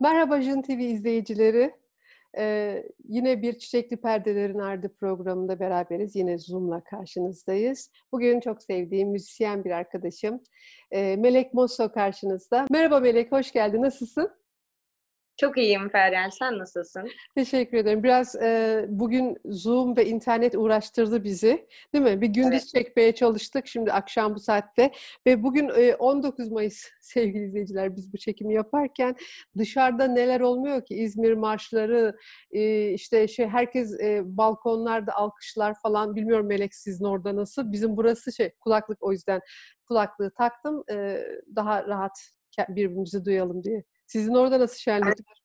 Merhaba Jın TV izleyicileri. Ee, yine bir Çiçekli Perdelerin Ardı programında beraberiz. Yine Zoom'la karşınızdayız. Bugün çok sevdiğim müzisyen bir arkadaşım e, Melek Mosso karşınızda. Merhaba Melek, hoş geldin. Nasılsın? Çok iyiyim Feryal. Sen nasılsın? Teşekkür ederim. Biraz e, bugün Zoom ve internet uğraştırdı bizi. Değil mi? Bir gündüz evet. çekmeye çalıştık. Şimdi akşam bu saatte. Ve bugün e, 19 Mayıs sevgili izleyiciler biz bu çekimi yaparken dışarıda neler olmuyor ki? İzmir marşları, e, işte şey herkes e, balkonlarda alkışlar falan. Bilmiyorum Melek sizin orada nasıl? Bizim burası şey kulaklık o yüzden kulaklığı taktım. E, daha rahat birbirimizi duyalım diye. Sizin orada nasıl şenlikler?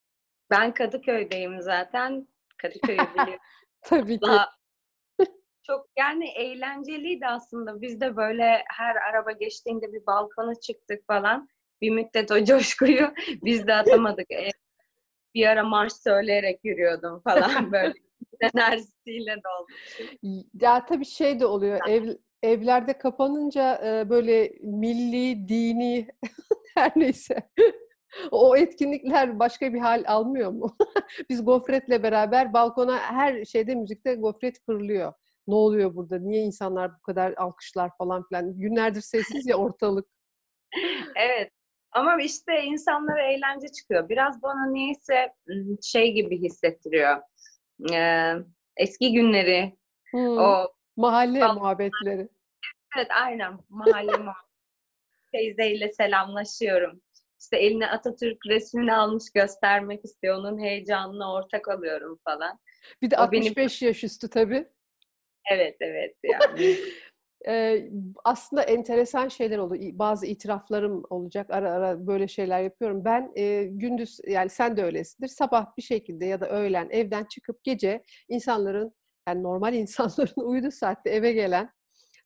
Ben Kadıköy'deyim zaten. Kadıköy'ü biliyorum. Tabii ki. Daha çok yani eğlenceliydi aslında. Biz de böyle her araba geçtiğinde bir balkona çıktık falan. Bir müddet o coşkuyu biz de atamadık. E, bir ara marş söyleyerek yürüyordum falan böyle enerjisiyle doldu. Ya tabii şey de oluyor. Ev, evlerde kapanınca böyle milli, dini her neyse o etkinlikler başka bir hal almıyor mu? Biz gofretle beraber balkona her şeyde müzikte gofret fırlıyor. Ne oluyor burada? Niye insanlar bu kadar alkışlar falan filan? Günlerdir sessiz ya ortalık. evet. Ama işte insanlara eğlence çıkıyor. Biraz bana niyeyse şey gibi hissettiriyor. Ee, eski günleri, hmm. o mahalle falan. muhabbetleri. Evet, aynen. Mahalle muhabbeti. Teyzeyle selamlaşıyorum işte eline Atatürk resmini almış göstermek istiyor. Onun heyecanına ortak alıyorum falan. Bir de o 65 benim... yaş üstü tabii. Evet, evet. Yani. ee, aslında enteresan şeyler oldu. Bazı itiraflarım olacak. Ara ara böyle şeyler yapıyorum. Ben e, gündüz, yani sen de öylesindir. Sabah bir şekilde ya da öğlen evden çıkıp gece insanların, yani normal insanların uyuduğu saatte eve gelen,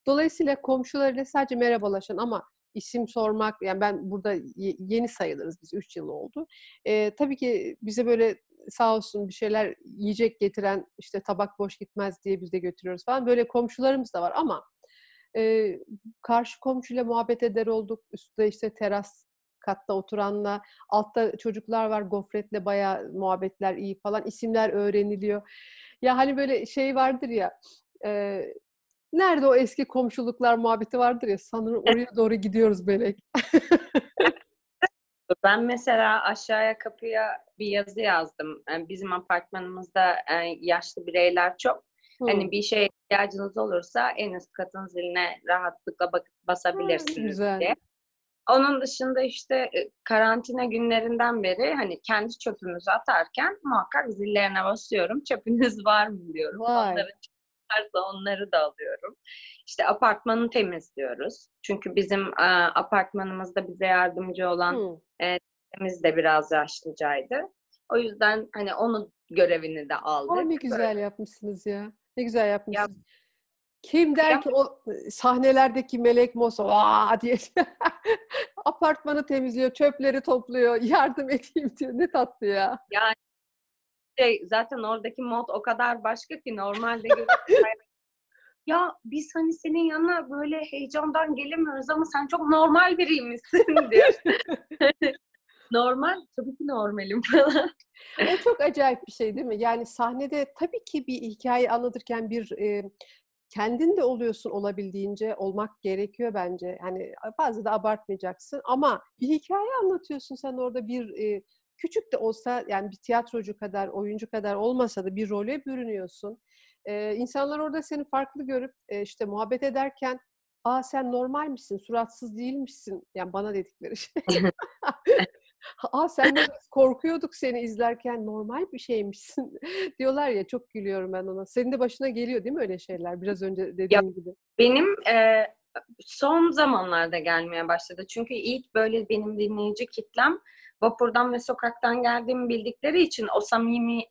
dolayısıyla komşularıyla sadece merhabalaşan ama isim sormak, yani ben burada yeni sayılırız biz 3 yıl oldu. E, tabii ki bize böyle sağ olsun bir şeyler yiyecek getiren işte tabak boş gitmez diye biz de götürüyoruz falan. Böyle komşularımız da var ama e, karşı komşuyla muhabbet eder olduk. Üstte işte teras katta oturanla, altta çocuklar var gofretle bayağı muhabbetler iyi falan. isimler öğreniliyor. Ya hani böyle şey vardır ya e, Nerede o eski komşuluklar muhabbeti vardır ya sanırım oraya doğru gidiyoruz Belek. ben mesela aşağıya kapıya bir yazı yazdım. Yani bizim apartmanımızda yaşlı bireyler çok. Hmm. Hani bir şey ihtiyacınız olursa en üst katın ziline rahatlıkla basabilirsiniz hmm, diye. Onun dışında işte karantina günlerinden beri hani kendi çöpümüzü atarken muhakkak zillerine basıyorum. Çöpünüz var mı diyorum. Vay. Onların varsa onları da alıyorum. İşte apartmanı temizliyoruz. Çünkü bizim e, apartmanımızda bize yardımcı olan hmm. e, de biraz yaşlıcaydı. O yüzden hani onun görevini de aldık. Ay ne güzel Böyle. yapmışsınız ya. Ne güzel yapmışsınız. Ya, Kim der ya, ki o sahnelerdeki Melek Mosso Aa! diye apartmanı temizliyor, çöpleri topluyor, yardım edeyim diyor. Ne tatlı ya. Yani şey zaten oradaki mod o kadar başka ki normalde ya biz hani senin yanına böyle heyecandan gelemiyoruz ama sen çok normal biriymişsin diyor. normal tabii ki normalim falan. o çok acayip bir şey değil mi? Yani sahnede tabii ki bir hikaye anlatırken bir e, kendin de oluyorsun olabildiğince olmak gerekiyor bence. Hani bazı da abartmayacaksın ama bir hikaye anlatıyorsun sen orada bir e, küçük de olsa yani bir tiyatrocu kadar, oyuncu kadar olmasa da bir role bürünüyorsun. Ee, insanlar orada seni farklı görüp e, işte muhabbet ederken aa sen normal misin, suratsız değil misin? Yani bana dedikleri şey. aa sen de korkuyorduk seni izlerken normal bir şeymişsin diyorlar ya çok gülüyorum ben ona. Senin de başına geliyor değil mi öyle şeyler biraz önce dediğim ya, gibi? Benim e, son zamanlarda gelmeye başladı. Çünkü ilk böyle benim dinleyici kitlem vapurdan ve sokaktan geldiğimi bildikleri için o samimi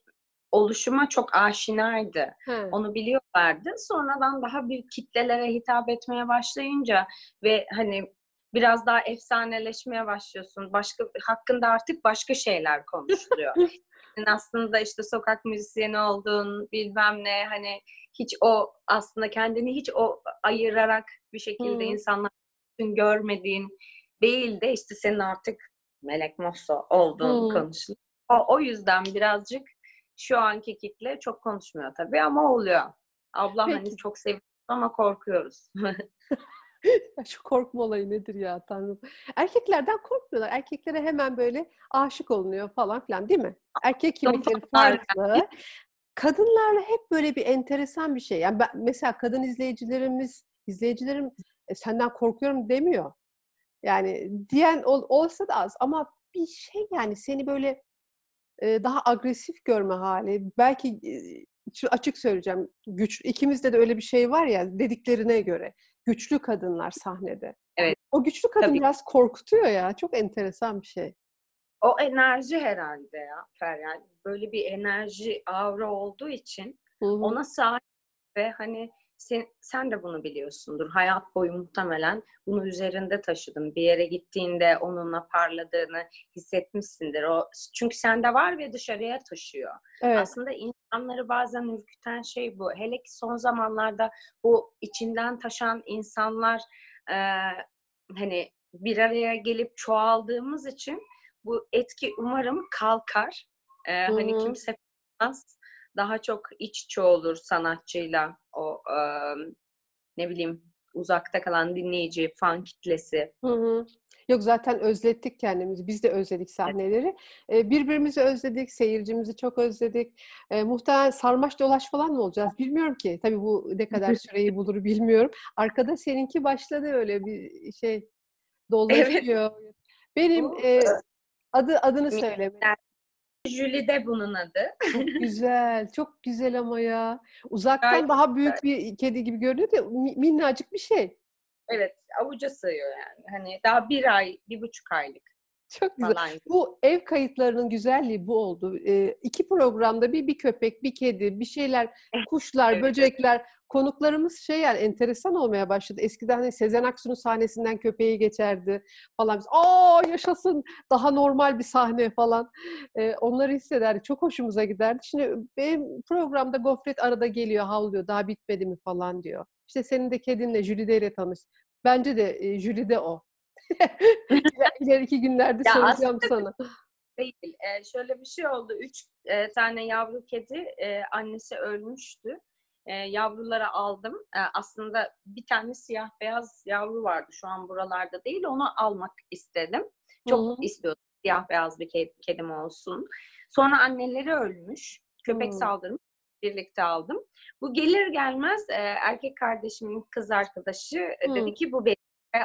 oluşuma çok aşinaydı. He. Onu biliyorlardı. Sonradan daha büyük kitlelere hitap etmeye başlayınca ve hani biraz daha efsaneleşmeye başlıyorsun. Başka hakkında artık başka şeyler konuşuluyor. aslında işte sokak müzisyeni olduğun bilmem ne hani hiç o aslında kendini hiç o ayırarak bir şekilde hmm. insanlar görmediğin değil de işte senin artık Melek Mosso olduğun hmm. konuşuluyor. O, o yüzden birazcık şu anki kitle çok konuşmuyor tabii ama oluyor. Ablam hani Peki. hani çok seviyoruz ama korkuyoruz. Şu korkma olayı nedir ya Tanrım? Erkeklerden korkmuyorlar. Erkeklere hemen böyle aşık olunuyor falan filan değil mi? Erkek kimlikleri farklı. Kadınlarla hep böyle bir enteresan bir şey. Yani ben, mesela kadın izleyicilerimiz, izleyicilerim e, senden korkuyorum demiyor. Yani diyen ol, olsa da az ama bir şey yani seni böyle e, daha agresif görme hali. Belki e, açık söyleyeceğim. Güç ikimizde de öyle bir şey var ya dediklerine göre güçlü kadınlar sahnede. Evet. O güçlü kadın Tabii. biraz korkutuyor ya. Çok enteresan bir şey. O enerji herhalde ya Feryal. Böyle bir enerji avra olduğu için Hı-hı. ona sahip ve hani sen, sen de bunu biliyorsundur. Hayat boyu muhtemelen bunu üzerinde taşıdın. Bir yere gittiğinde onunla parladığını hissetmişsindir. O çünkü sende var ve dışarıya taşıyor. Evet. Aslında insanları bazen ürküten şey bu. Hele ki son zamanlarda bu içinden taşan insanlar e, hani bir araya gelip çoğaldığımız için bu etki umarım kalkar. E, hani kimse bilmez daha çok iç içe olur sanatçıyla o e, ne bileyim uzakta kalan dinleyici, fan kitlesi. Hı hı. Yok zaten özlettik kendimizi. Biz de özledik sahneleri. Evet. birbirimizi özledik, seyircimizi çok özledik. E, muhtemelen sarmaş dolaş falan mı olacağız bilmiyorum ki. Tabii bu ne kadar süreyi bulur bilmiyorum. Arkada seninki başladı öyle bir şey dolaşıyor. Evet. Benim e, adı adını söyle. Julie de bunun adı. Çok güzel, çok güzel ama ya. Uzaktan Gayet daha büyük bir kedi gibi görünüyor da minnacık bir şey. Evet, avuca sığıyor yani. Hani daha bir ay, bir buçuk aylık. Çok güzel. Falan. Bu ev kayıtlarının güzelliği bu oldu. Ee, iki programda bir bir köpek, bir kedi, bir şeyler, kuşlar, evet. böcekler. Konuklarımız şey yani enteresan olmaya başladı. Eskiden hani Sezen Aksu'nun sahnesinden köpeği geçerdi falan. Biz, Aa yaşasın daha normal bir sahne falan. Ee, onları hissederdi. Çok hoşumuza giderdi. Şimdi benim programda Gofret arada geliyor, havlıyor. Daha bitmedi mi falan diyor. İşte senin de kedinle Jülide ile tanış. Bence de e, Jülide o. İleriki günlerde ya soracağım sana. Değil. Ee, şöyle bir şey oldu. Üç e, tane yavru kedi e, annesi ölmüştü. E, yavruları aldım. E, aslında bir tane siyah beyaz yavru vardı. Şu an buralarda değil. Onu almak istedim. Çok Hı-hı. istiyordum. Siyah beyaz bir ked- kedim olsun. Sonra anneleri ölmüş. Köpek Hı-hı. saldırmış. Birlikte aldım. Bu gelir gelmez e, erkek kardeşimin kız arkadaşı e, dedi ki bu benim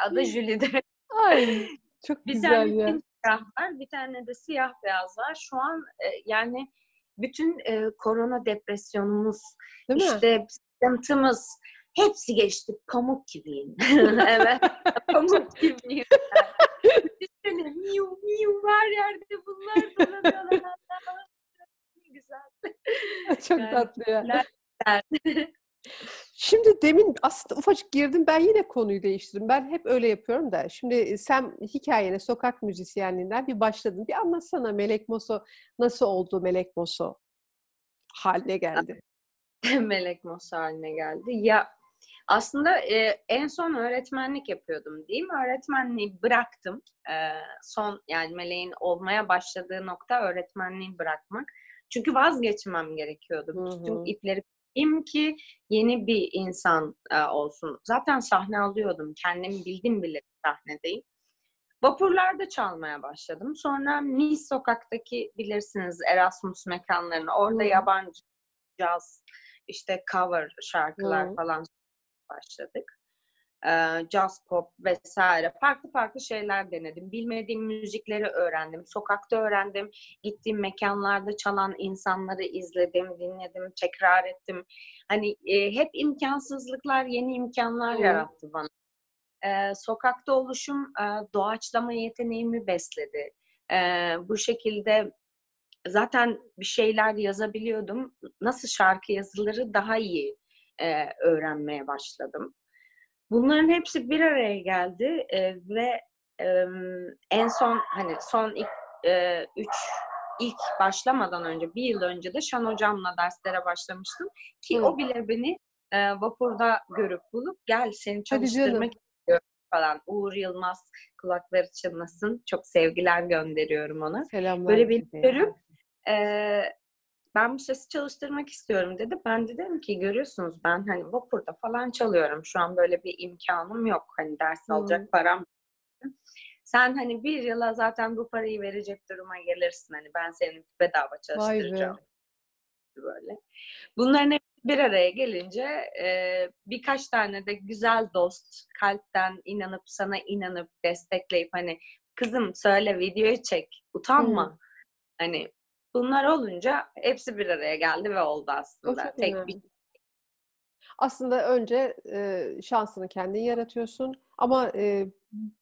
adı Jülide. Ay çok bir güzel tane ya. siyah var, bir tane de siyah beyaz var. Şu an e, yani bütün e, korona depresyonumuz, Değil işte mi? sıkıntımız hepsi geçti. Pamuk gibiyim. evet. Pamuk gibiyim. Düşünsene miyu miyu var yerde bunlar. ne güzel. Çok yani, tatlı ya. Şimdi demin aslında ufacık girdim ben yine konuyu değiştirdim. Ben hep öyle yapıyorum da. Şimdi sen hikayene sokak müzisyenliğinden bir başladın. Bir anlatsana Melek Moso nasıl oldu Melek Moso haline geldi? Melek Moso haline geldi. Ya aslında e, en son öğretmenlik yapıyordum diyeyim. Öğretmenliği bıraktım. E, son yani Meleğin olmaya başladığı nokta öğretmenliği bırakmak. Çünkü vazgeçmem gerekiyordu. Hı hı. Tüm ipleri İm ki yeni bir insan e, olsun. Zaten sahne alıyordum. Kendimi bildim bile sahnedeyim. Vapurlarda çalmaya başladım. Sonra Nice sokaktaki bilirsiniz Erasmus mekanlarını. Orada hmm. yabancı caz, işte cover şarkılar hmm. falan başladık jazz pop vesaire farklı farklı şeyler denedim. Bilmediğim müzikleri öğrendim. Sokakta öğrendim. Gittiğim mekanlarda çalan insanları izledim, dinledim, tekrar ettim. Hani e, hep imkansızlıklar, yeni imkanlar hmm. yarattı bana. E, sokakta oluşum e, doğaçlama yeteneğimi besledi. E, bu şekilde zaten bir şeyler yazabiliyordum. Nasıl şarkı yazılırı daha iyi e, öğrenmeye başladım. Bunların hepsi bir araya geldi e, ve e, en son hani son ilk e, üç ilk başlamadan önce bir yıl önce de Şan hocamla derslere başlamıştım ki Hı. o bile beni e, vapurda görüp bulup gel seni çalıştırmak istiyorum falan. Uğur Yılmaz kulakları çınlasın. Çok sevgiler gönderiyorum ona. Selamlar. Böyle beni görüp e, ben bu sesi çalıştırmak istiyorum dedi. Ben de dedim ki görüyorsunuz ben hani vapurda falan çalıyorum. Şu an böyle bir imkanım yok. Hani ders alacak hmm. param sen hani bir yıla zaten bu parayı verecek duruma gelirsin. Hani ben seni bedava çalıştıracağım. Böyle. Bunların bir araya gelince e, birkaç tane de güzel dost kalpten inanıp sana inanıp destekleyip hani kızım söyle videoyu çek utanma. Hmm. Hani bunlar olunca hepsi bir araya geldi ve oldu aslında. Tek önemli. bir aslında önce e, şansını kendin yaratıyorsun ama e,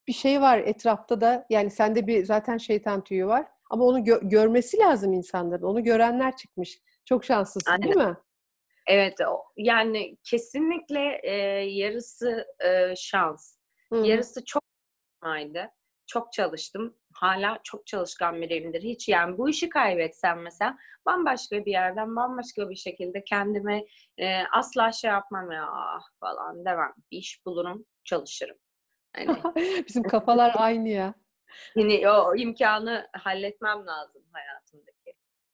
bir şey var etrafta da yani sende bir zaten şeytan tüyü var ama onu gö- görmesi lazım insanların. Onu görenler çıkmış. Çok şanslısın Aynen. değil mi? Evet yani kesinlikle e, yarısı e, şans. Hı-hı. Yarısı çok maydı. Çok çalıştım. Hala çok çalışkan biriyimdir. Hiç yani bu işi kaybetsem mesela bambaşka bir yerden bambaşka bir şekilde kendime e, asla şey yapmam ya ah falan demem. Bir iş bulurum, çalışırım. Hani, Bizim kafalar aynı ya. Yani o imkanı halletmem lazım hayatımdaki.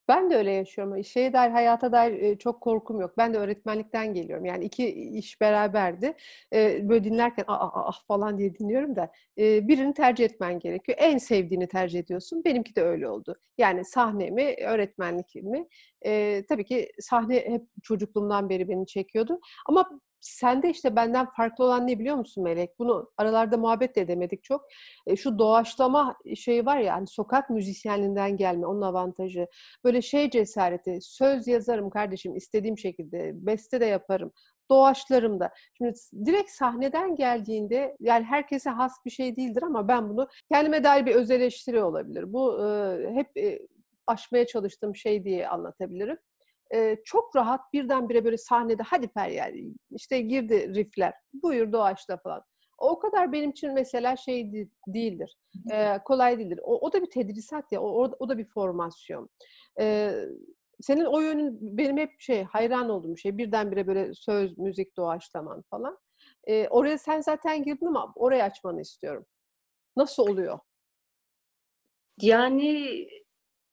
Ben de öyle yaşıyorum. Şeye dair, hayata dair çok korkum yok. Ben de öğretmenlikten geliyorum. Yani iki iş beraberdi. Böyle dinlerken ah, ah, ah falan diye dinliyorum da birini tercih etmen gerekiyor. En sevdiğini tercih ediyorsun. Benimki de öyle oldu. Yani sahne mi, öğretmenlik mi? Tabii ki sahne hep çocukluğumdan beri beni çekiyordu. Ama sende işte benden farklı olan ne biliyor musun Melek? Bunu aralarda muhabbet de edemedik çok. E, şu doğaçlama şeyi var ya hani sokak müzisyenliğinden gelme onun avantajı. Böyle şey cesareti, söz yazarım kardeşim istediğim şekilde, beste de yaparım doğaçlarım da. Şimdi direkt sahneden geldiğinde yani herkese has bir şey değildir ama ben bunu kendime dair bir öz eleştiri olabilir. Bu e, hep e, aşmaya çalıştığım şey diye anlatabilirim e, çok rahat birdenbire böyle sahnede hadi Feryal işte girdi riffler buyur doğaçla falan. O kadar benim için mesela şey değildir. E, kolay değildir. O, o da bir tedrisat ya. O, o da bir formasyon. E, senin o yönün benim hep şey hayran olduğum şey. Birdenbire böyle söz, müzik, doğaçlaman falan. E, oraya sen zaten girdin ama orayı açmanı istiyorum. Nasıl oluyor? Yani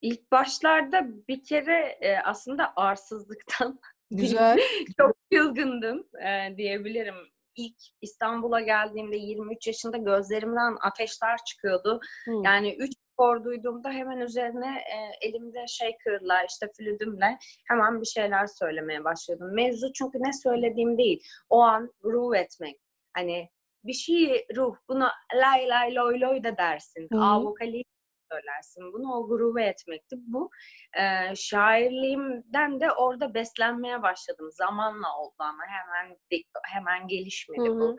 İlk başlarda bir kere e, aslında arsızlıktan Güzel. çok yılgındım e, diyebilirim. İlk İstanbul'a geldiğimde 23 yaşında gözlerimden ateşler çıkıyordu. Hmm. Yani üç spor duyduğumda hemen üzerine e, elimde şey kırlar işte flütümle hemen bir şeyler söylemeye başladım. Mevzu çünkü ne söylediğim değil. O an groove etmek. Hani bir şey ruh buna lay lay loy loy da dersin. Hmm. A vokali söylersin. Bunu o gruba etmekti. Bu e, şairliğimden de orada beslenmeye başladım. Zamanla oldu ama hemen hemen gelişmedi hı hı. bu.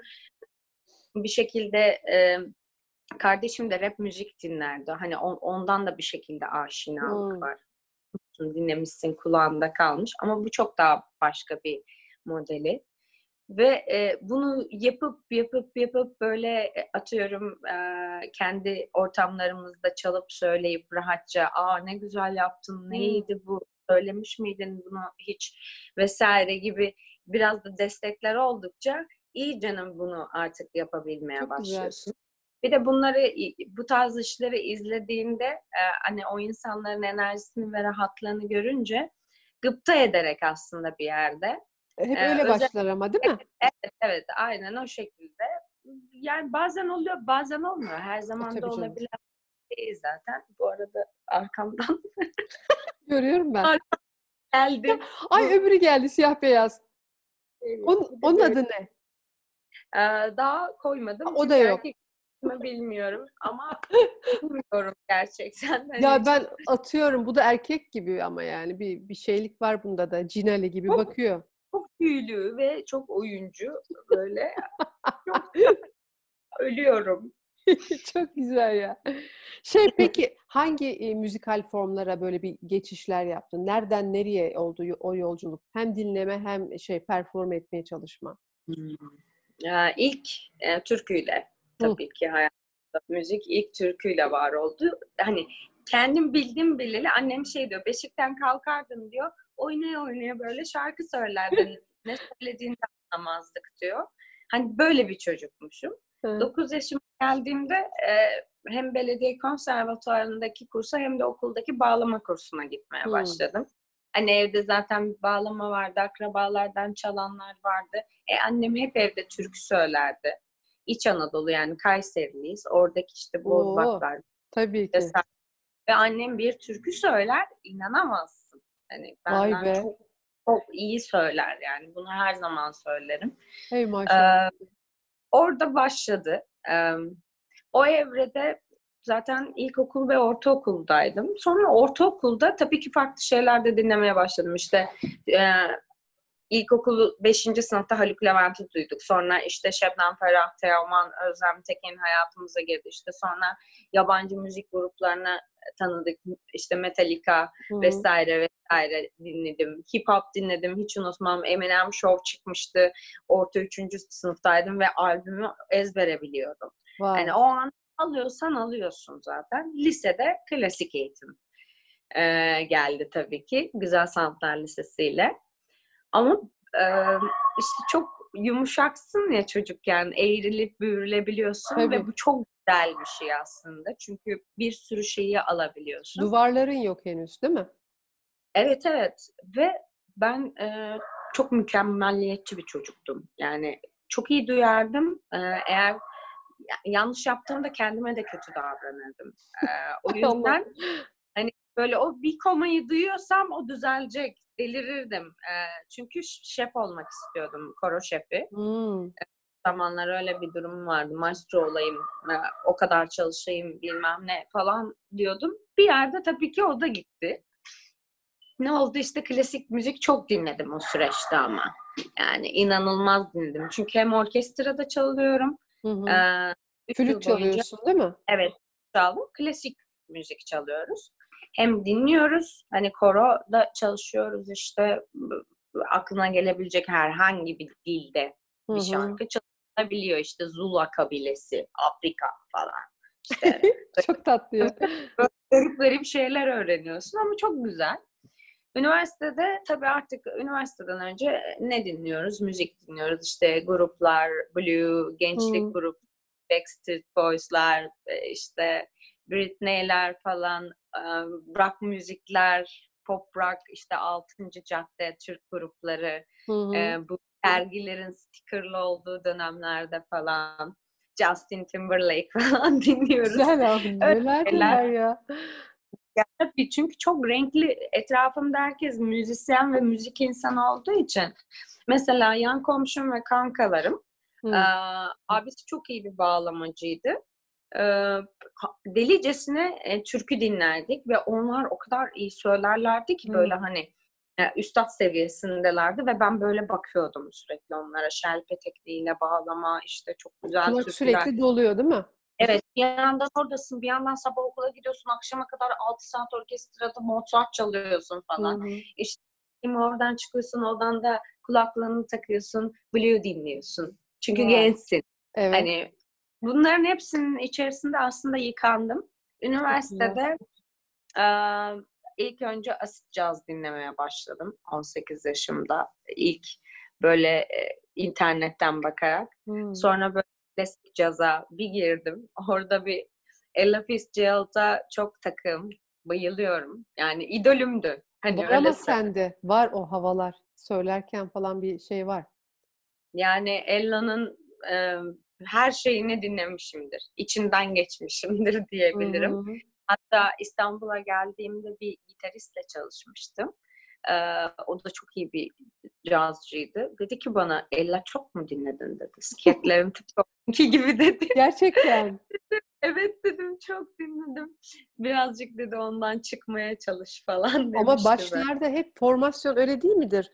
Bir şekilde e, kardeşim de rap müzik dinlerdi. Hani on, ondan da bir şekilde aşinalık var. Dinlemişsin kulağında kalmış ama bu çok daha başka bir modeli. Ve e, bunu yapıp yapıp yapıp böyle e, atıyorum e, kendi ortamlarımızda çalıp söyleyip rahatça aa ne güzel yaptın neydi bu söylemiş miydin bunu hiç vesaire gibi biraz da destekler oldukça iyi canım bunu artık yapabilmeye Çok başlıyorsun. Güzel. Bir de bunları bu tarz işleri izlediğinde e, hani o insanların enerjisini ve rahatlığını görünce gıpta ederek aslında bir yerde hep ee, öyle başlar ama değil mi? Evet, evet, aynen o şekilde. Yani bazen oluyor, bazen olmuyor. Her e, zaman e, da olabilen değil zaten. Bu arada arkamdan görüyorum ben. geldi. Ay öbürü geldi siyah beyaz. Evet, onun, onun adı ne? Ee, daha koymadım. O da yok. bilmiyorum ama bilmiyorum gerçekten. Hani ya ben atıyorum bu da erkek gibi ama yani bir bir şeylik var bunda da Cinali gibi bakıyor çok büyülü ve çok oyuncu böyle. çok ölüyorum. Çok güzel ya. Şey peki hangi e, müzikal formlara böyle bir geçişler yaptın? Nereden nereye oldu o yolculuk? Hem dinleme hem şey perform etmeye çalışma. Hmm. İlk e, türküyle tabii Hı. ki hayatımda müzik ilk türküyle var oldu. Hani kendim bildim bileli annem şey diyor beşikten kalkardın diyor oynaya oynaya böyle şarkı söylerdin ne söylediğini anlamazdık diyor. Hani böyle bir çocukmuşum. Hı. 9 yaşıma geldiğimde e, hem belediye konservatuarındaki kursa hem de okuldaki bağlama kursuna gitmeye Hı. başladım. Hani evde zaten bağlama vardı, akrabalardan çalanlar vardı. E annem hep evde türkü söylerdi. İç Anadolu yani Kayseriliyiz. Oradaki işte Bozbaklar. Tabii ki. Ve annem bir türkü söyler, inanamazsın. Hani benden Vay be. çok çok iyi söyler yani. Bunu her zaman söylerim. Hey maşallah. Ee, orada başladı. Ee, o evrede zaten ilkokul ve ortaokuldaydım. Sonra ortaokulda tabii ki farklı şeyler de dinlemeye başladım. İşte e, ilkokul 5. sınıfta Haluk Levent'i duyduk. Sonra işte Şebnem Ferah, Teoman, Özlem Tekin hayatımıza girdi. İşte sonra yabancı müzik gruplarını tanıdık. İşte Metallica Hı. vesaire vesaire dinledim. Hip hop dinledim. Hiç unutmam. Eminem Show çıkmıştı. Orta 3. sınıftaydım ve albümü ezbere biliyordum. Wow. Yani o an alıyorsan alıyorsun zaten. Lisede klasik eğitim ee, geldi tabii ki. Güzel Sanatlar Lisesi Ama e, işte çok yumuşaksın ya çocukken. Eğrilip büyürülebiliyorsun tabii. ve bu çok güzel bir şey aslında. Çünkü bir sürü şeyi alabiliyorsun. Duvarların yok henüz değil mi? Evet evet ve ben e, çok mükemmelliyetçi bir çocuktum. Yani çok iyi duyardım. E, eğer yanlış yaptığımda kendime de kötü davranırdım. Ee, o yüzden böyle o bir komayı duyuyorsam o düzelecek. Delirirdim. Ee, çünkü şef olmak istiyordum. Koro şefi. Hmm. zamanlar öyle bir durum vardı. Maestro olayım, e, o kadar çalışayım bilmem ne falan diyordum. Bir yerde tabii ki o da gitti. Ne oldu işte klasik müzik çok dinledim o süreçte ama. Yani inanılmaz dinledim. Çünkü hem orkestrada çalıyorum Hı hı. Ee, Flüt çalıyorsun değil mi? Evet, çaldım. Klasik müzik çalıyoruz. Hem dinliyoruz, hani koro da çalışıyoruz işte aklına gelebilecek herhangi bir dilde bir Hı-hı. şarkı çalınabiliyor. işte Zula kabilesi, Afrika falan. İşte, çok tatlı ya. Garip garip şeyler öğreniyorsun ama çok güzel. Üniversitede tabii artık üniversiteden önce ne dinliyoruz? Müzik dinliyoruz. İşte gruplar, Blue, gençlik hmm. grup, Backstreet Boys'lar, e, işte Britney'ler falan, rock müzikler, pop rock, işte 6. cadde, Türk grupları, hmm. bu dergilerin stickerlı olduğu dönemlerde falan Justin Timberlake falan dinliyoruz. Güzel abi. Neler ya. Ya tabii çünkü çok renkli etrafımda herkes müzisyen ve müzik insanı olduğu için. Mesela yan komşum ve kankalarım e, abisi çok iyi bir bağlamacıydı. Delicesine e, türkü dinlerdik ve onlar o kadar iyi söylerlerdi ki böyle hani e, üstad seviyesindelerdi ve ben böyle bakıyordum sürekli onlara. Şelpe tekniğiyle bağlama işte çok güzel Kulak türküler. sürekli doluyor değil mi? Evet, bir yandan oradasın, bir yandan sabah okula gidiyorsun, akşama kadar 6 saat orkestrada Mozart çalıyorsun falan. Hı hı. İşte oradan çıkıyorsun, oradan da kulaklığını takıyorsun, Blue dinliyorsun. Çünkü evet. gençsin. Evet. Hani bunların hepsinin içerisinde aslında yıkandım. Üniversitede e, ilk önce asit caz dinlemeye başladım 18 yaşımda. İlk böyle e, internetten bakarak. Hmm. Sonra böyle klasik caza bir girdim. Orada bir Ella Fitzgerald'a çok takım. Bayılıyorum. Yani idolümdü. Hani var ama sende. Var o havalar. Söylerken falan bir şey var. Yani Ella'nın e, her şeyini dinlemişimdir. İçinden geçmişimdir diyebilirim. Hı-hı. Hatta İstanbul'a geldiğimde bir gitaristle çalışmıştım. Ee, o da çok iyi bir cazcıydı. Dedi ki bana Ella çok mu dinledin dedi. Sketlerim tıpkı gibi dedi. Gerçekten. evet dedim çok dinledim. Birazcık dedi ondan çıkmaya çalış falan demişti. Ama başlarda ben. hep formasyon öyle değil midir?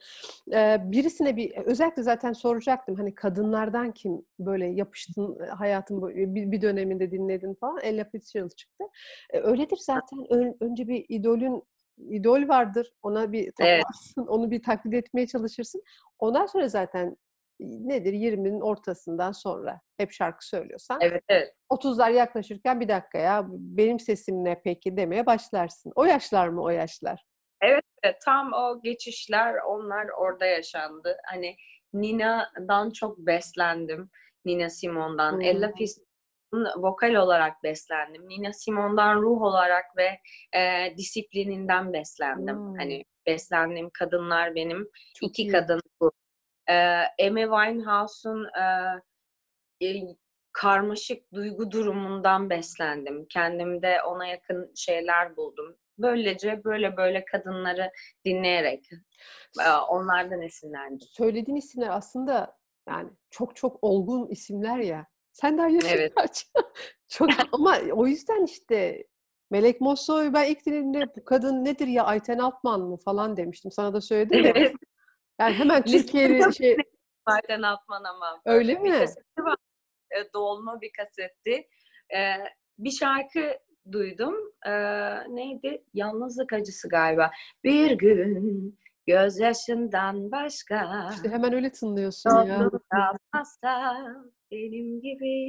Ee, birisine bir özellikle zaten soracaktım hani kadınlardan kim böyle yapıştın hayatın bir, bir döneminde dinledin falan Ella Fitzgerald çıktı. Ee, öyledir zaten Ön, önce bir idolün idol vardır. Ona bir taparsın, evet. onu bir taklit etmeye çalışırsın. Ondan sonra zaten nedir 20'nin ortasından sonra hep şarkı söylüyorsan. Evet, evet. 30'lar yaklaşırken bir dakika ya benim sesim ne peki demeye başlarsın. O yaşlar mı o yaşlar? Evet, evet tam o geçişler onlar orada yaşandı. Hani Nina'dan çok beslendim. Nina Simone'dan. Hmm. Ella Fitzgerald vokal olarak beslendim. Nina Simone'dan ruh olarak ve e, disiplininden beslendim. Hmm. Hani beslendiğim kadınlar benim. Çok iki iyi. kadın bu. E, Amy Winehouse'un e, e, karmaşık duygu durumundan beslendim. Kendimde ona yakın şeyler buldum. Böylece böyle böyle kadınları dinleyerek e, onlardan esinlendim. Söylediğin isimler aslında yani çok çok olgun isimler ya. Sen daha yaşın evet. kaç? Çok ama o yüzden işte Melek Mosso'yu ben ilk dinlediğimde bu kadın nedir ya Ayten Altman mı falan demiştim. Sana da söyledim ya. Yani hemen Türkiye'li şey... Ayten Altman ama. Öyle mi? Bir kaseti var. E, dolma bir kasetti. Ee, bir şarkı duydum. Ee, neydi? Yalnızlık acısı galiba. Bir gün gözyaşından başka. İşte hemen öyle tınlıyorsun ya. Benim gibi.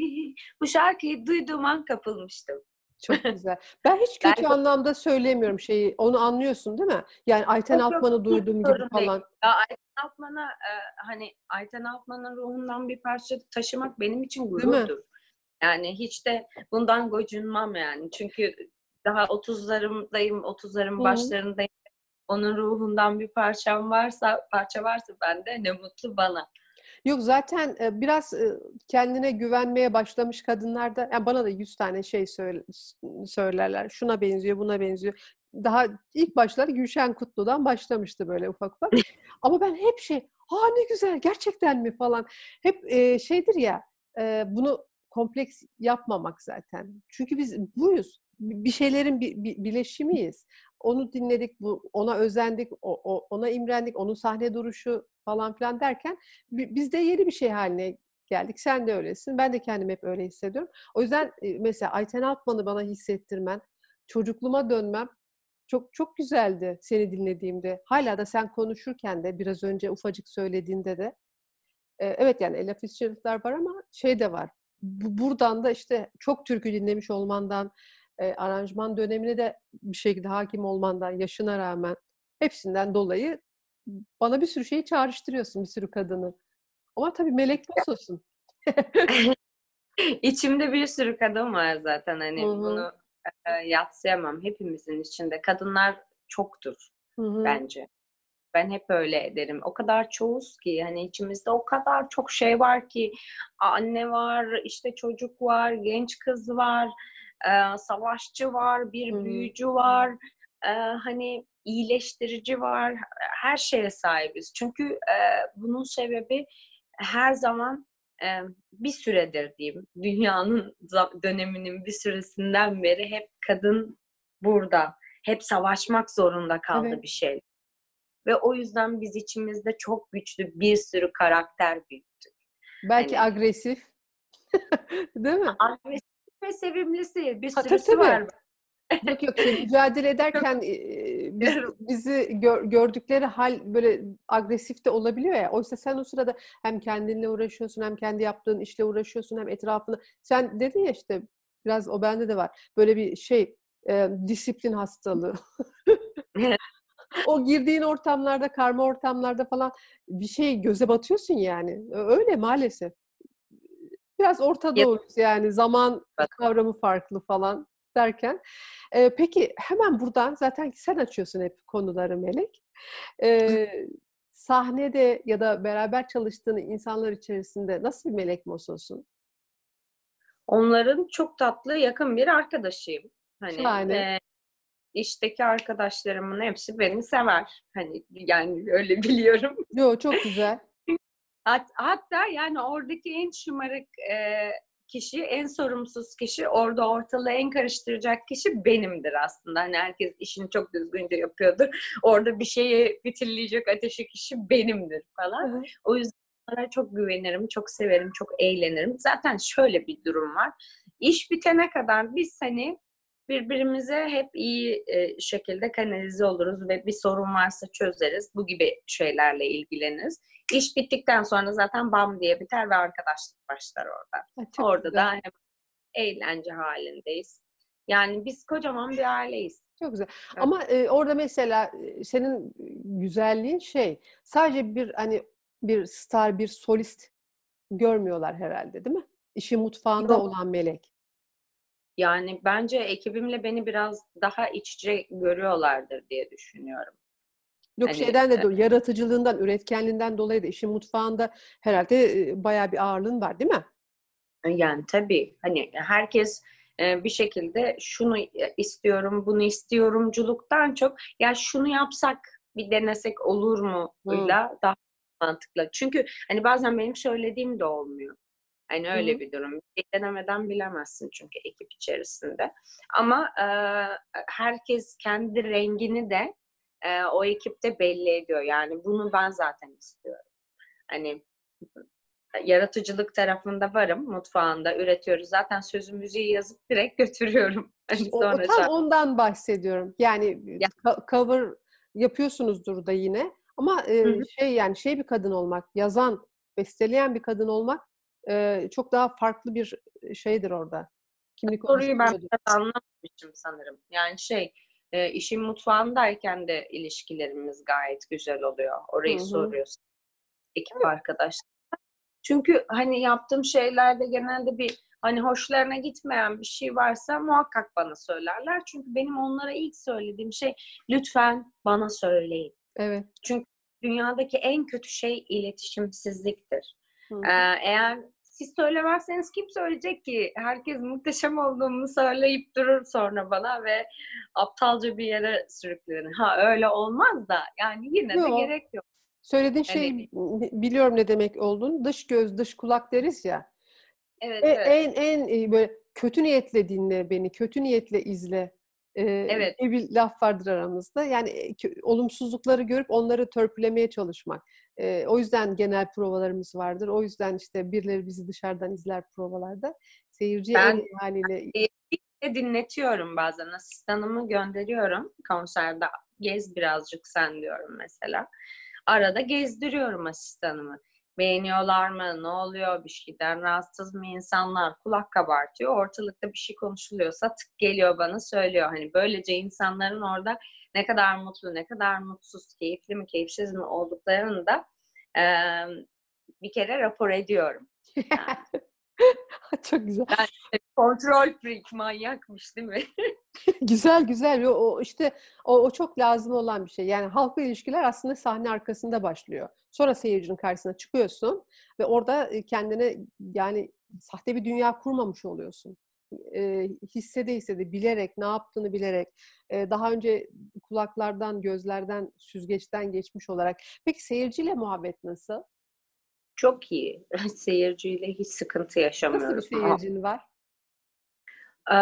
Bu şarkıyı duyduğum an kapılmıştım. Çok güzel. Ben hiç kötü ben anlamda söylemiyorum şeyi. Onu anlıyorsun değil mi? Yani Ayten Altman'ı duyduğum gibi falan. Ya Ayten Altman'a e, hani Ayten Altman'ın ruhundan bir parça taşımak benim için gururdur. Yani hiç de bundan gocunmam yani. Çünkü daha 30'larımdayım, 30'ların başlarındayım. Onun ruhundan bir parçam varsa, parça varsa bende ne mutlu bana. Yok zaten biraz kendine güvenmeye başlamış kadınlarda yani bana da yüz tane şey söylerler. Şuna benziyor, buna benziyor. Daha ilk başları Gülşen Kutlu'dan başlamıştı böyle ufak ufak. Ama ben hep şey, ha ne güzel gerçekten mi falan. Hep e, şeydir ya, e, bunu kompleks yapmamak zaten. Çünkü biz buyuz. Bir şeylerin bir, bir bileşimiyiz. Onu dinledik, bu ona özendik, o, o, ona imrendik, onun sahne duruşu falan filan derken biz de yeni bir şey haline geldik. Sen de öylesin. Ben de kendimi hep öyle hissediyorum. O yüzden mesela Ayten Altman'ı bana hissettirmen, çocukluğuma dönmem çok çok güzeldi seni dinlediğimde. Hala da sen konuşurken de biraz önce ufacık söylediğinde de evet yani Ella Fitzgerald'lar var ama şey de var. buradan da işte çok türkü dinlemiş olmandan, e, aranjman dönemine de bir şekilde hakim olmandan, yaşına rağmen hepsinden dolayı bana bir sürü şeyi çağrıştırıyorsun, bir sürü kadını. Ama tabii melek olsun. İçimde bir sürü kadın var zaten hani Hı-hı. bunu e, yatsıyamam. Hepimizin içinde kadınlar çoktur Hı-hı. bence. Ben hep öyle derim. O kadar çoğuz ki hani içimizde o kadar çok şey var ki anne var, işte çocuk var, genç kız var, e, savaşçı var, bir büyücü var. E, hani iyileştirici var. Her şeye sahibiz. Çünkü e, bunun sebebi her zaman e, bir süredir diyeyim. Dünyanın döneminin bir süresinden beri hep kadın burada. Hep savaşmak zorunda kaldı evet. bir şey. Ve o yüzden biz içimizde çok güçlü bir sürü karakter büyüttük. Belki hani, agresif. Değil mi? Agresif ve sevimlisi bir sürüsü tabii, var. Yok yok mücadele ederken biz, bizi gör, gördükleri hal böyle agresif de olabiliyor ya. Oysa sen o sırada hem kendinle uğraşıyorsun hem kendi yaptığın işle uğraşıyorsun hem etrafını. Sen dedin ya işte biraz o bende de var. Böyle bir şey e, disiplin hastalığı. o girdiğin ortamlarda, karma ortamlarda falan bir şey göze batıyorsun yani. Öyle maalesef. Biraz Orta Doğu'yuz yani zaman kavramı farklı falan derken. E, peki hemen buradan zaten sen açıyorsun hep konuları Melek. E, sahnede ya da beraber çalıştığın insanlar içerisinde nasıl bir melek mososun? Onların çok tatlı, yakın bir arkadaşıyım. Hani e, işteki arkadaşlarımın hepsi beni sever. Hani yani öyle biliyorum. Yo çok güzel. Hat, hatta yani oradaki en şımarık e, kişi, en sorumsuz kişi, orada ortalığı en karıştıracak kişi benimdir aslında. Hani herkes işini çok düzgünce yapıyordur. Orada bir şeyi fitilleyecek ateşi kişi benimdir falan. Hı O yüzden onlara çok güvenirim, çok severim, çok eğlenirim. Zaten şöyle bir durum var. İş bitene kadar biz hani birbirimize hep iyi e, şekilde kanalize oluruz ve bir sorun varsa çözeriz. Bu gibi şeylerle ilgileniriz. İş bittikten sonra zaten bam diye biter ve arkadaşlık başlar orada. Ha, orada güzel. da hep eğlence halindeyiz. Yani biz kocaman bir aileyiz. Çok güzel. Evet. Ama e, orada mesela senin güzelliğin şey sadece bir hani bir star, bir solist görmüyorlar herhalde değil mi? İşi mutfağında Yok. olan melek. Yani bence ekibimle beni biraz daha iççe görüyorlardır diye düşünüyorum. Yok hani, şeyden de e yaratıcılığından, üretkenliğinden dolayı da işin mutfağında herhalde e, bayağı bir ağırlığın var değil mi? Yani tabii. Hani herkes e, bir şekilde şunu istiyorum, bunu istiyorumculuktan çok ya şunu yapsak bir denesek olur mu? Hmm. daha mantıklı. Çünkü hani bazen benim söylediğim de olmuyor. Hani öyle Hı-hı. bir durum. Denemeden bilemezsin çünkü ekip içerisinde. Ama e, herkes kendi rengini de e, o ekipte belli ediyor. Yani bunu ben zaten istiyorum. Hani yaratıcılık tarafında varım mutfağında üretiyoruz. Zaten sözümüzü yazıp direkt götürüyorum. Hani o, sonra o tam ondan bahsediyorum. Yani ya. cover yapıyorsunuzdur da yine. Ama e, şey yani şey bir kadın olmak, yazan, besteleyen bir kadın olmak e, çok daha farklı bir şeydir orada. Kimlik Soruyu ben anlamamışım sanırım. Yani şey e, işin mutfağındayken de ilişkilerimiz gayet güzel oluyor. Orayı Hı-hı. soruyorsun. Ekip arkadaşlar. Çünkü hani yaptığım şeylerde genelde bir hani hoşlarına gitmeyen bir şey varsa muhakkak bana söylerler. Çünkü benim onlara ilk söylediğim şey lütfen bana söyleyin. Evet. Çünkü dünyadaki en kötü şey iletişimsizliktir. Ee, eğer siz söylemezseniz kim söyleyecek ki? Herkes muhteşem olduğumu söyleyip durur sonra bana ve aptalca bir yere sürüklenir. Ha öyle olmaz da yani yine yok. de gerek yok. Söylediğin şey yani, biliyorum ne demek olduğunu. Dış göz, dış kulak deriz ya. Evet, e, evet. En en e, böyle kötü niyetle dinle beni, kötü niyetle izle. Evet. bir laf vardır aramızda. Yani olumsuzlukları görüp onları törpülemeye çalışmak. E, o yüzden genel provalarımız vardır. O yüzden işte birileri bizi dışarıdan izler provalarda. Seyirci ben, en haliyle... Ben dinletiyorum bazen. Asistanımı gönderiyorum konserde. Gez birazcık sen diyorum mesela. Arada gezdiriyorum asistanımı. Beğeniyorlar mı? Ne oluyor? Bir şeyden rahatsız mı insanlar? Kulak kabartıyor. Ortalıkta bir şey konuşuluyorsa tık geliyor bana söylüyor. Hani böylece insanların orada ne kadar mutlu, ne kadar mutsuz, keyifli mi, keyifsiz mi olduklarını da e, bir kere rapor ediyorum. Yani. Çok güzel. Yani kontrol freak manyakmış değil mi? güzel güzel. O, o işte o, o çok lazım olan bir şey. Yani halkla ilişkiler aslında sahne arkasında başlıyor. Sonra seyircinin karşısına çıkıyorsun ve orada kendine yani sahte bir dünya kurmamış oluyorsun e, hissede hissede bilerek ne yaptığını bilerek e, daha önce kulaklardan gözlerden süzgeçten geçmiş olarak peki seyirciyle muhabbet nasıl? Çok iyi. Seyirciyle hiç sıkıntı yaşamıyoruz. Nasıl bir seyircin var? Ee,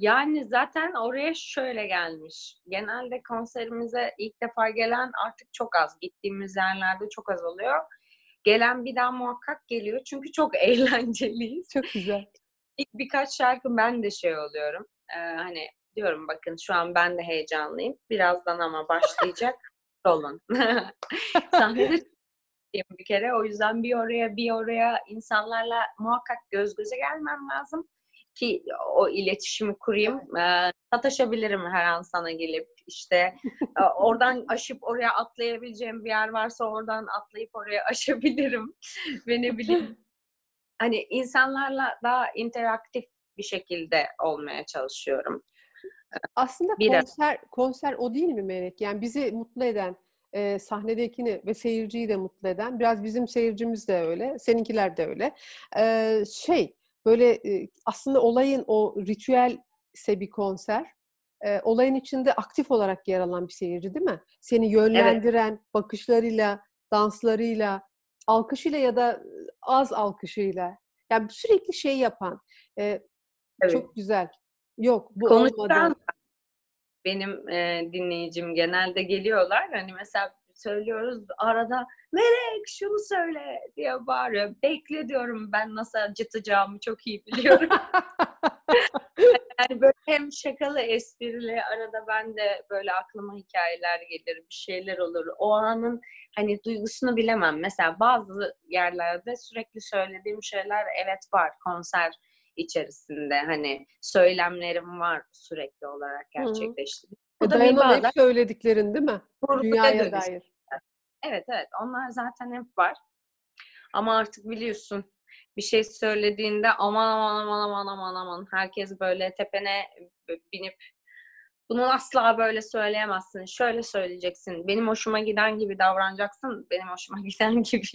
yani zaten oraya şöyle gelmiş. Genelde konserimize ilk defa gelen artık çok az. Gittiğimiz yerlerde çok az oluyor. Gelen bir daha muhakkak geliyor. Çünkü çok eğlenceliyiz. Çok güzel ilk birkaç şarkı ben de şey oluyorum. E, hani diyorum bakın şu an ben de heyecanlıyım. Birazdan ama başlayacak. Olun. Sahnede bir kere. O yüzden bir oraya bir oraya insanlarla muhakkak göz göze gelmem lazım ki o iletişimi kurayım. E, sataşabilirim her an sana gelip işte e, oradan aşıp oraya atlayabileceğim bir yer varsa oradan atlayıp oraya aşabilirim. Ve ne bileyim hani insanlarla daha interaktif bir şekilde olmaya çalışıyorum. Aslında Biraz. konser konser o değil mi Melek? Yani bizi mutlu eden e, sahnedekini ve seyirciyi de mutlu eden biraz bizim seyircimiz de öyle, seninkiler de öyle. E, şey böyle e, aslında olayın o ritüel ise bir konser e, olayın içinde aktif olarak yer alan bir seyirci değil mi? Seni yönlendiren evet. bakışlarıyla, danslarıyla, alkışıyla ya da az alkışıyla. Yani sürekli şey yapan. E, evet. Çok güzel. Yok bu Konuşan olmadı. Benim e, dinleyicim genelde geliyorlar. Hani mesela söylüyoruz arada Melek şunu söyle diye bağırıyor. Bekle diyorum ben nasıl acıtacağımı çok iyi biliyorum. yani böyle hem şakalı esprili arada ben de böyle aklıma hikayeler gelir bir şeyler olur. O anın hani duygusunu bilemem. Mesela bazı yerlerde sürekli söylediğim şeyler evet var konser içerisinde hani söylemlerim var sürekli olarak gerçekleşti. Bu da bazen söylediklerin değil mi? Dünyaya dair. Evet evet onlar zaten hep var. Ama artık biliyorsun bir şey söylediğinde aman aman aman aman aman aman herkes böyle tepene binip bunu asla böyle söyleyemezsin. Şöyle söyleyeceksin. Benim hoşuma giden gibi davranacaksın. Benim hoşuma giden gibi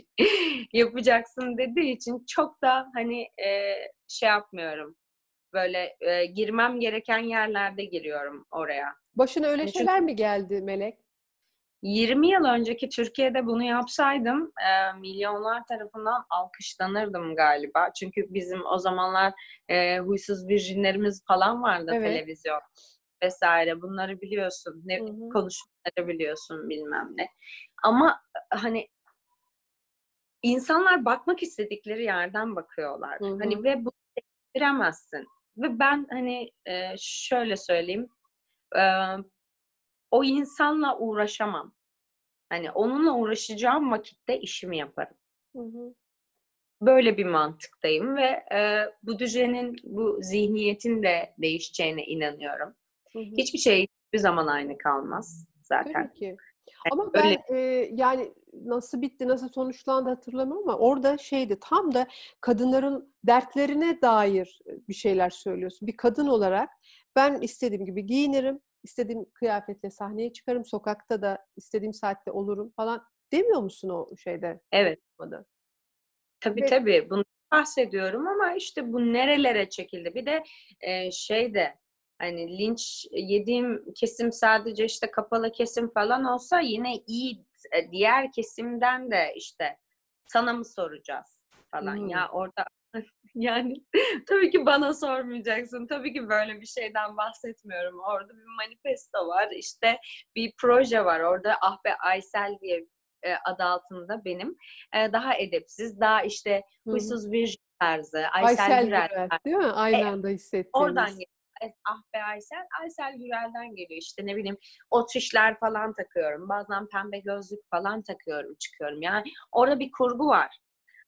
yapacaksın dediği için çok da hani e, şey yapmıyorum. Böyle e, girmem gereken yerlerde giriyorum oraya. Başına öyle Çünkü... şeyler mi geldi Melek? 20 yıl önceki Türkiye'de bunu yapsaydım e, milyonlar tarafından alkışlanırdım galiba. Çünkü bizim o zamanlar e, huysuz virjinlerimiz falan vardı evet. televizyon vesaire. Bunları biliyorsun. Ne konuşmaları biliyorsun bilmem ne. Ama hani insanlar bakmak istedikleri yerden bakıyorlar. Hı hı. Hani ve bu değiştiremezsin. Ve ben hani e, şöyle söyleyeyim. E, o insanla uğraşamam. Hani onunla uğraşacağım vakitte işimi yaparım. Hı hı. Böyle bir mantıktayım ve e, bu düzenin, bu zihniyetin de değişeceğine inanıyorum. Hı hı. Hiçbir şey hiçbir zaman aynı kalmaz zaten. Tabii ki. Ama ben Öyle. e, yani nasıl bitti, nasıl sonuçlandı hatırlamıyorum ama orada şeydi tam da kadınların dertlerine dair bir şeyler söylüyorsun. Bir kadın olarak ben istediğim gibi giyinirim, istediğim kıyafetle sahneye çıkarım, sokakta da istediğim saatte olurum falan demiyor musun o şeyde? Evet. Tabii Ve... tabii. Bunu bahsediyorum ama işte bu nerelere çekildi? Bir de e, şey de hani linç yediğim kesim sadece işte kapalı kesim falan olsa yine iyi e, diğer kesimden de işte sana mı soracağız falan hmm. ya orada yani tabii ki bana sormayacaksın. Tabii ki böyle bir şeyden bahsetmiyorum. Orada bir manifesto var. İşte bir proje var. Orada Ahbe Aysel diye e, adı altında benim. E, daha edepsiz, daha işte huysuz bir tarzı. Aysel, Aysel. Gürel değil mi? Aynı e, anda hissettiğimiz. Oradan. Ah be Aysel, Aysel Gürel'den geliyor. İşte ne bileyim otrişler falan takıyorum. Bazen pembe gözlük falan takıyorum, çıkıyorum. Yani orada bir kurgu var.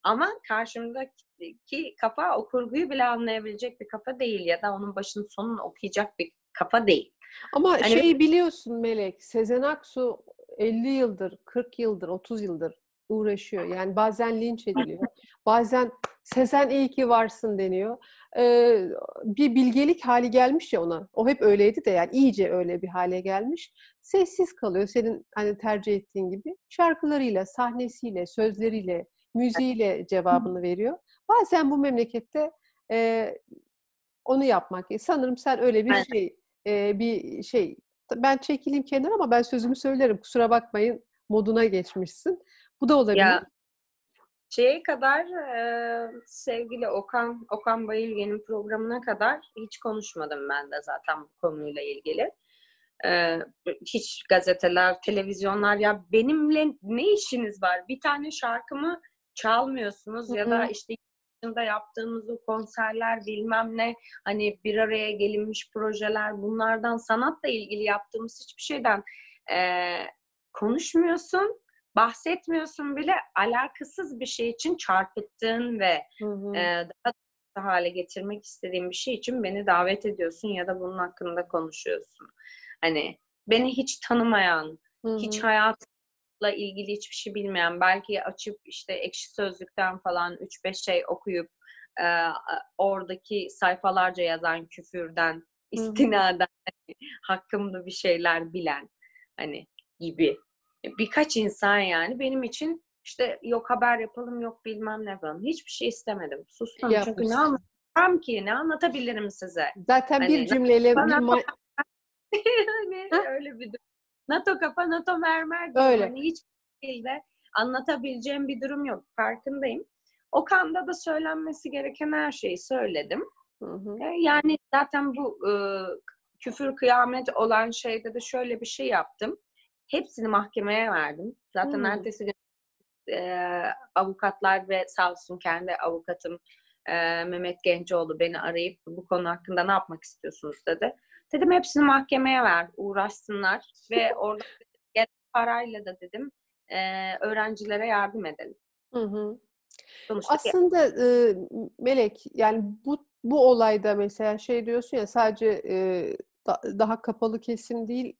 Ama karşımdaki kafa o kurguyu bile anlayabilecek bir kafa değil ya da onun başının sonunu okuyacak bir kafa değil. Ama hani... şeyi biliyorsun Melek, Sezen Aksu 50 yıldır, 40 yıldır, 30 yıldır uğraşıyor. Yani bazen linç ediliyor. bazen Sezen iyi ki varsın deniyor. Ee, bir bilgelik hali gelmiş ya ona. O hep öyleydi de yani iyice öyle bir hale gelmiş. Sessiz kalıyor senin hani tercih ettiğin gibi. Şarkılarıyla, sahnesiyle, sözleriyle, müziğiyle cevabını veriyor. Bazen bu memlekette e, onu yapmak. Sanırım sen öyle bir şey e, bir şey ben çekileyim kenara ama ben sözümü söylerim. Kusura bakmayın moduna geçmişsin. Bu da olabilir. Ya, şeye kadar e, sevgili Okan Okan Bayülgen'in programına kadar hiç konuşmadım ben de zaten bu konuyla ilgili. E, hiç gazeteler, televizyonlar ya benimle ne işiniz var? Bir tane şarkımı çalmıyorsunuz Hı-hı. ya da işte dışında yaptığımız o konserler bilmem ne hani bir araya gelinmiş projeler bunlardan sanatla ilgili yaptığımız hiçbir şeyden e, konuşmuyorsun bahsetmiyorsun bile alakasız bir şey için çarpıttığın ve e, daha hale getirmek istediğin bir şey için beni davet ediyorsun ya da bunun hakkında konuşuyorsun. Hani beni hiç tanımayan, hı hı. hiç hayat ilgili hiçbir şey bilmeyen, belki açıp işte ekşi sözlükten falan 3-5 şey okuyup e, oradaki sayfalarca yazan küfürden, istinaden hani, hakkımda bir şeyler bilen hani gibi birkaç insan yani benim için işte yok haber yapalım yok bilmem ne yapalım. Hiçbir şey istemedim. Sustum çünkü ne anlatacağım ki ne anlatabilirim size? Zaten hani, bir cümleyle bir ma- hani öyle bir durum. NATO kapa, NATO mermer gibi. Öyle. Hani hiç şekilde anlatabileceğim bir durum yok. Farkındayım. O kanda da söylenmesi gereken her şeyi söyledim. Hı hı. E, Yani zaten bu e, küfür kıyamet olan şeyde de şöyle bir şey yaptım. Hepsini mahkemeye verdim. Zaten Hmm. ertesi gün e, avukatlar ve sağ olsun kendi avukatım e, Mehmet Gencoğlu beni arayıp bu konu hakkında ne yapmak istiyorsunuz dedi. Dedim hepsini mahkemeye ver, uğraşsınlar ve orada gelen parayla da dedim e, öğrencilere yardım edelim. Hı hı. Sonuçta Aslında e, Melek yani bu bu olayda mesela şey diyorsun ya sadece e, da- daha kapalı kesim değil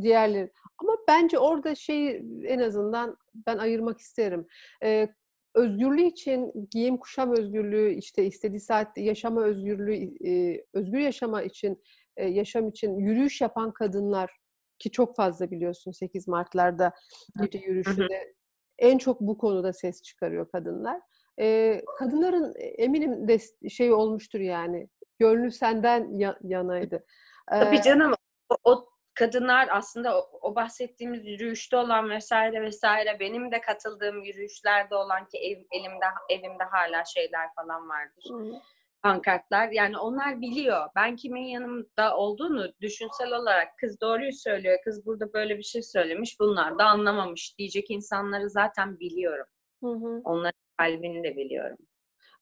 diğerleri. Ama bence orada şeyi en azından ben ayırmak isterim. E, özgürlüğü için giyim kuşam özgürlüğü işte istediği saatte yaşama özgürlüğü e, özgür yaşama için e, yaşam için yürüyüş yapan kadınlar ki çok fazla biliyorsun 8 Mart'larda gece yürüyüşünde en çok bu konuda ses çıkarıyor kadınlar. Ee, kadınların eminim de şey olmuştur yani. Gönlü senden ya- yanaydı. Ee, Tabii canım o, o kadınlar aslında o, o bahsettiğimiz yürüyüşte olan vesaire vesaire benim de katıldığım yürüyüşlerde olan ki ev, elimde evimde hala şeyler falan vardır. hı, Pankartlar. Yani onlar biliyor. Ben kimin yanımda olduğunu düşünsel olarak kız doğruyu söylüyor. Kız burada böyle bir şey söylemiş. Bunlar da anlamamış diyecek insanları zaten biliyorum. hı hı. Onların kalbini de biliyorum.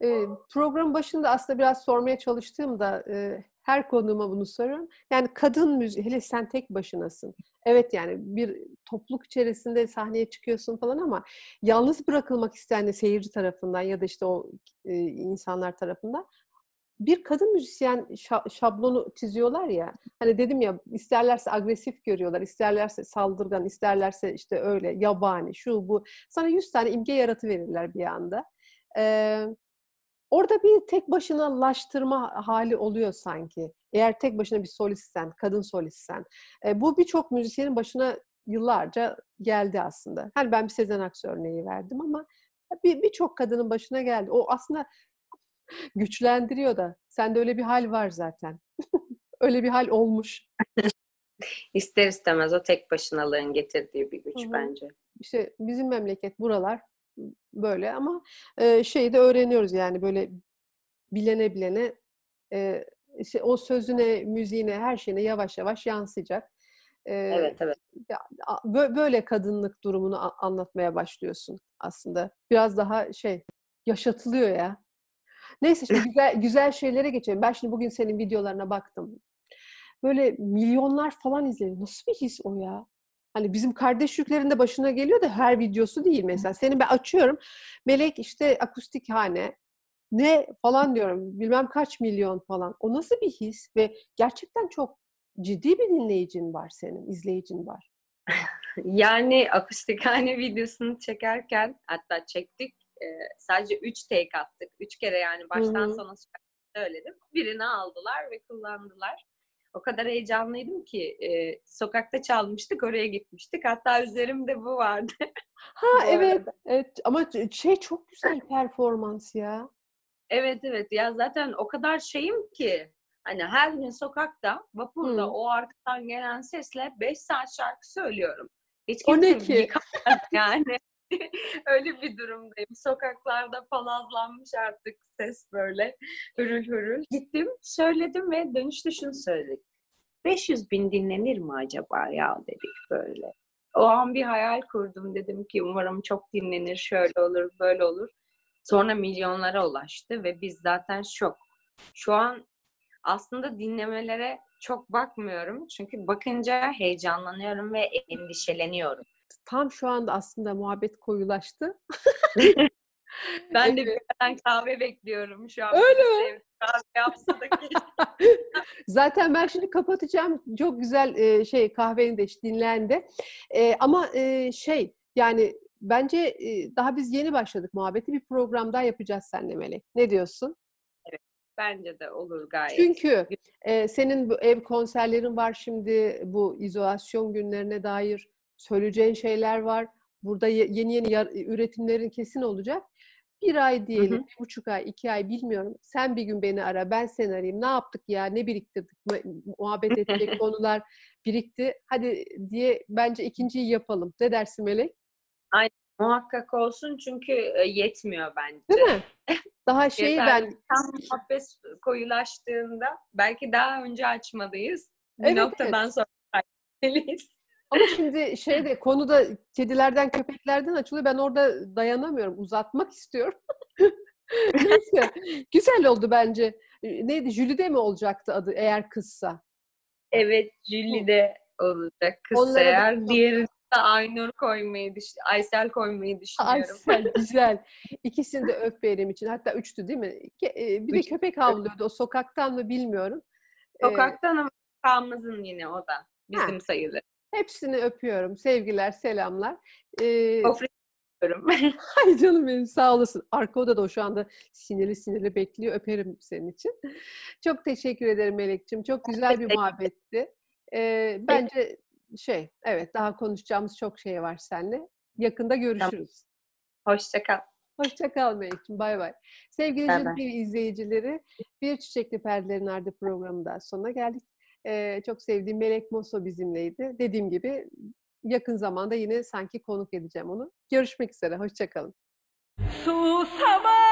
Ee, program başında aslında biraz sormaya çalıştığımda e, her konuğuma bunu soruyorum. Yani kadın müziği, hele sen tek başınasın. Evet yani bir topluluk içerisinde sahneye çıkıyorsun falan ama yalnız bırakılmak isteyen seyirci tarafından ya da işte o e, insanlar tarafından bir kadın müzisyen şa- şablonu çiziyorlar ya. Hani dedim ya isterlerse agresif görüyorlar, isterlerse saldırgan, isterlerse işte öyle yabani, şu bu. Sana 100 tane imge yaratıverirler bir anda. Ee, orada bir tek başınalaştırma hali oluyor sanki. Eğer tek başına bir solistsen, kadın solistsen. Ee, bu birçok müzisyenin başına yıllarca geldi aslında. Hani ben bir Sezen Aksu örneği verdim ama bir birçok kadının başına geldi. O aslında güçlendiriyor da. Sende öyle bir hal var zaten. öyle bir hal olmuş. İster istemez o tek başınalığın getirdiği bir güç Hı hı. bence. İşte bizim memleket buralar böyle ama e, şeyi de öğreniyoruz yani böyle bilene bilene e, işte o sözüne, müziğine, her şeyine yavaş yavaş yansıyacak. E, Evet evet. böyle kadınlık durumunu anlatmaya başlıyorsun aslında. Biraz daha şey yaşatılıyor ya. Neyse şimdi güzel güzel şeylere geçelim. Ben şimdi bugün senin videolarına baktım. Böyle milyonlar falan izleniyor. Nasıl bir his o ya? Hani bizim kardeş yüklerinde başına geliyor da her videosu değil mesela. Senin ben açıyorum. Melek işte akustik hane. Ne falan diyorum. Bilmem kaç milyon falan. O nasıl bir his? Ve gerçekten çok ciddi bir dinleyicin var senin, izleyicin var. Yani akustikhane videosunu çekerken hatta çektik e, sadece 3 take attık. 3 kere yani baştan sona söyledim. Birini aldılar ve kullandılar. O kadar heyecanlıydım ki e, sokakta çalmıştık oraya gitmiştik. Hatta üzerimde bu vardı. Ha evet, evet ama şey çok güzel performans ya. Evet evet ya zaten o kadar şeyim ki hani her gün sokakta vapurda Hı. o arkadan gelen sesle 5 saat şarkı söylüyorum. Hiç O ne ki? yani. Öyle bir durumdayım. Sokaklarda palazlanmış artık ses böyle hürül hürül. Gittim söyledim ve dönüşte şunu söyledik. 500 bin dinlenir mi acaba ya dedik böyle. O an bir hayal kurdum dedim ki umarım çok dinlenir şöyle olur böyle olur. Sonra milyonlara ulaştı ve biz zaten şok. Şu an aslında dinlemelere çok bakmıyorum. Çünkü bakınca heyecanlanıyorum ve endişeleniyorum. Tam şu anda aslında muhabbet koyulaştı. Ben de Evet. bir kahve bekliyorum şu an. Öyle evde Kahve yapsa da. Zaten ben şimdi kapatacağım. Çok güzel e, şey kahveni de dinlendi. E, ama e, şey yani bence e, daha biz yeni başladık muhabbeti. Bir program daha yapacağız seninle Melek. Ne diyorsun? Bence de olur gayet. Çünkü e, senin bu ev konserlerin var şimdi bu izolasyon günlerine dair söyleyeceğin şeyler var. Burada ye- yeni yeni üretimlerin kesin olacak. Bir ay diyelim, hı. bir buçuk ay, iki ay bilmiyorum. Sen bir gün beni ara, ben seni arayayım. Ne yaptık ya, ne biriktirdik, mu- muhabbet edecek konular birikti. Hadi diye bence ikinciyi yapalım. Ne dersin Melek? Muhakkak olsun çünkü e, yetmiyor bence. Değil mi? Daha Yeter. ben Tam muhabbet koyulaştığında belki daha önce açmalıyız. Bir Evet, noktadan sonra açmalıyız. Ama şimdi şeyde konuda kedilerden köpeklerden açılıyor. Ben orada dayanamıyorum. Uzatmak istiyorum. Neyse. Güzel oldu bence. Ee, Neydi? Jülide mi olacaktı adı eğer kızsa? Evet, Julie de olacak kız Onlara da eğer. çok- Diğerini de Aynur koymayı düş Aysel koymayı Ay düşünüyorum. sen güzel. İkisini de öp benim için. Hatta üçtü değil mi? E, Bir de Üç. köpek havlıyordu. O sokaktan mı bilmiyorum. Ee, Sokaktan ama sokağımızın yine o da. Bizim Ha. sayılır. Hepsini öpüyorum. Sevgiler, selamlar. Ee, diyorum. Ay canım benim sağ olasın. Arka odada o şu anda sinirli sinirli bekliyor. Öperim senin için. Çok teşekkür ederim Melek'ciğim. Çok güzel bir muhabbetti. Ee, bence şey, evet daha konuşacağımız çok şey var seninle. Yakında görüşürüz. Hoşça kal. Hoşça kal Melek'ciğim. Bay bay. Sevgili. TV izleyicileri, Bir Çiçekli Perdelerin Ardı programında sonuna geldik. Çok sevdiğim Melek Mosso bizimleydi. Dediğim gibi yakın zamanda yine sanki konuk edeceğim onu. Görüşmek üzere. Hoşça kalın. Susama